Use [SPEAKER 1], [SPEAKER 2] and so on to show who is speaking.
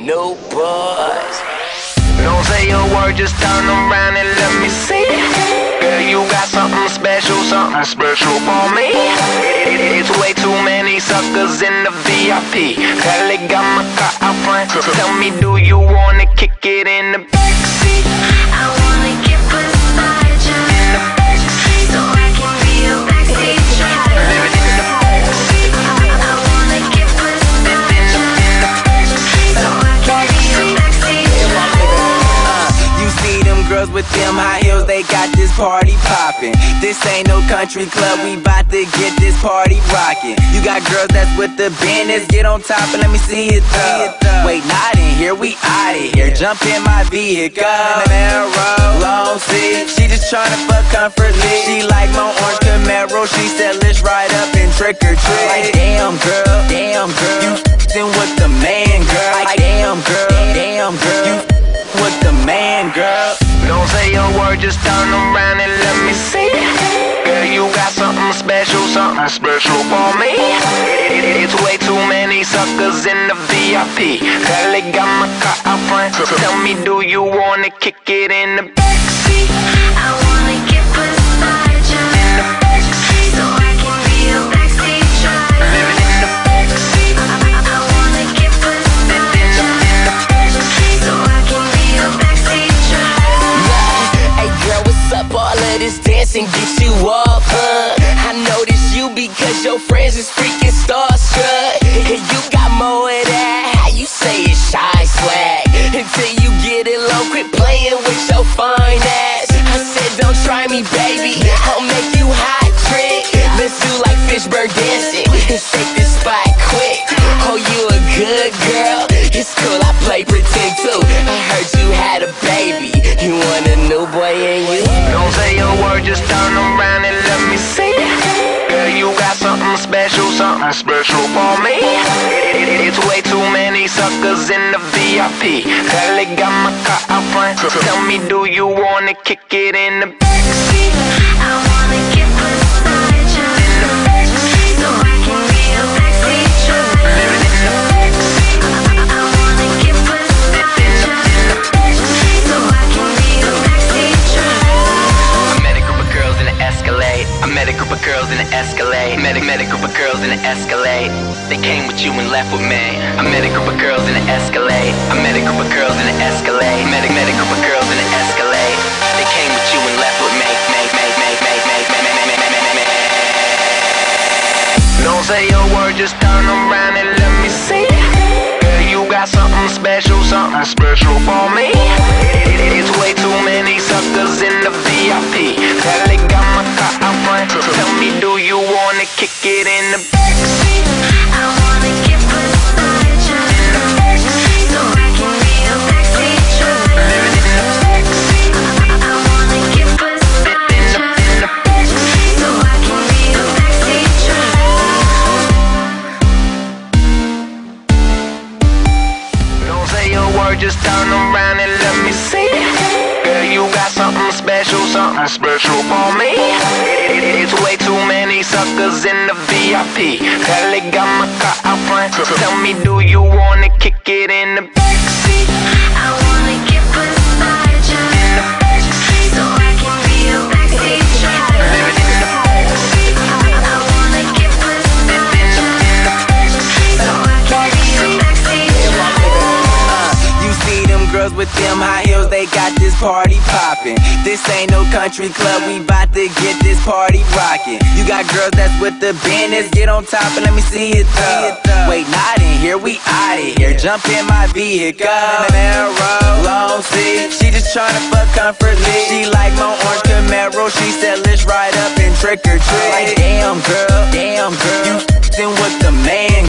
[SPEAKER 1] No buzz.
[SPEAKER 2] Don't say a word, just turn around and let me see. Girl, you got something special, something special for me. It's way too many suckers in the VIP. They got my car out front. Tell me, do you wanna kick it in the backseat?
[SPEAKER 1] Girls with them high heels, they got this party poppin'. This ain't no country club, we bout to get this party rockin'. You got girls that's with the business, get on top and let me see it though. Wait, not in here, we outta here. Jump in my vehicle, Camaro, long seat. She just tryna fuck comfortably. She like my orange Camaro, she said let's ride up and trick or treat. Like damn girl, damn girl, you
[SPEAKER 2] just turn around and let me see. Girl, you got something special, something special for me. It's way too many suckers in the VIP. Girl, they got my car out front. Tell me, do you wanna kick it in the backseat?
[SPEAKER 3] You
[SPEAKER 4] because your friends is freaking starstruck. And you got more of that, how you say it's shy swag. Until you get it low, quit playing with your fine ass. I said, don't try me, baby. I'll make you hot trick. Let's do like Fishburne dancing and shake this spot quick. Oh, you a good girl? It's cool, I play pretend too. I heard you had a baby. You want a new boy and you?
[SPEAKER 2] Don't say a word, just turn around something special, something special for me. It's way too many suckers in the VIP. Girl, got my car out front. Tell me, do you wanna kick it in the backseat? Girls in an Escalade. Met a, met a group of girls in an Escalade. They came with you and left with me. I met a group of girls in an Escalade. I met a group of girls in an Escalade. Met a, met a group of girls in an Escalade. They came with you and left with me. Don't say a word, just turn around and let me see. Girl, you got something special, something special for me. It's way too word, just turn around and let me see. Girl, you got something special, something special for me. It's way too many suckers in the VIP. They got my car out front. Tell me, do you wanna kick it in the
[SPEAKER 1] high heels, they got this party poppin'. This ain't no country club, we bout to get this party rockin'. You got girls that's with the business, get on top and let me see it though. Wait, not in here, we outta here. Jump in my vehicle, Camaro, long seat. She just tryna fuck comfortably. She like my orange Camaro, she said let's ride up and trick or treat. Like damn girl, damn girl, you f***ing with the man